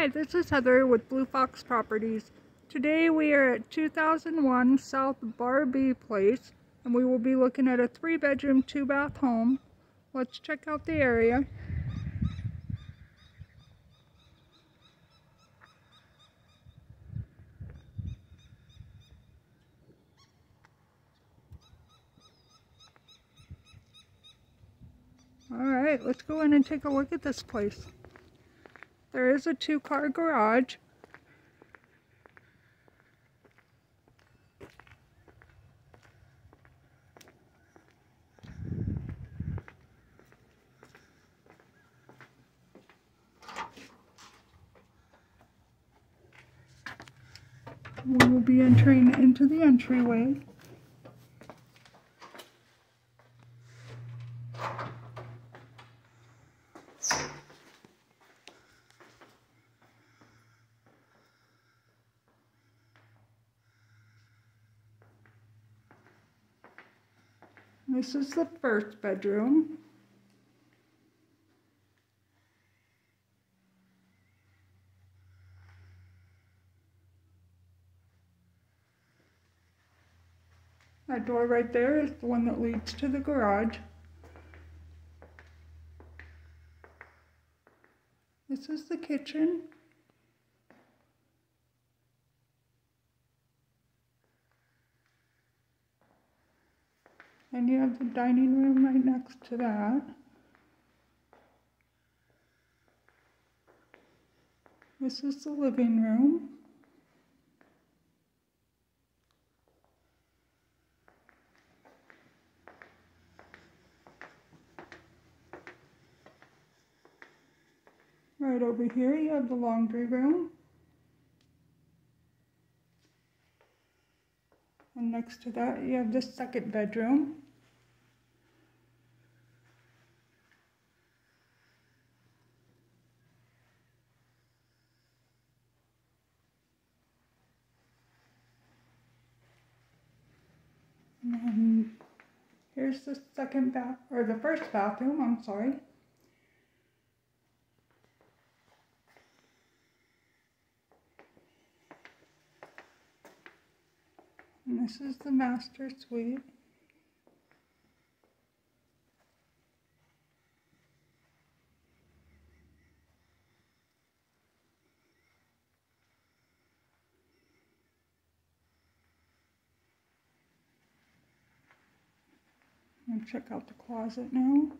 Hi, this is Heather with Blue Fox Properties. Today we are at 2001 South Bar B Place and we will be looking at a three bedroom, two bath home. Let's check out the area. Alright, let's go in and take a look at this place. There is a two-car garage. We will be entering into the entryway. This is the first bedroom. That door right there is the one that leads to the garage. This is the kitchen. And you have the dining room right next to that. This is the living room. Right over here you have the laundry room. And next to that you have the second bedroom. And here's the second bath, or the first bathroom, I'm sorry. And this is the master suite. And check out the closet now.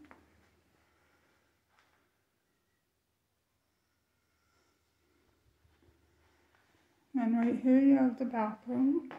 And right here you have the bathroom.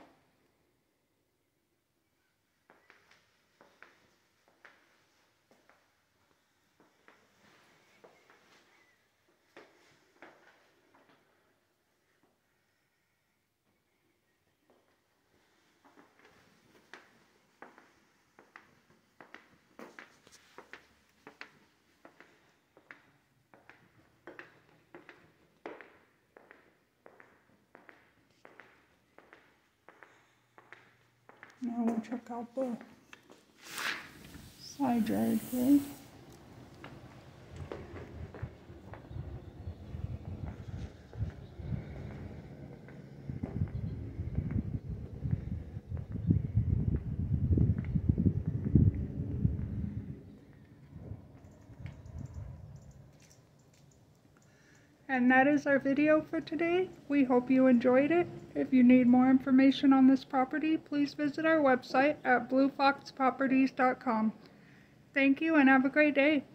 Now we'll check out the side yard here. And that is our video for today. We hope you enjoyed it. If you need more information on this property, please visit our website at bluefoxproperties.com. Thank you and have a great day.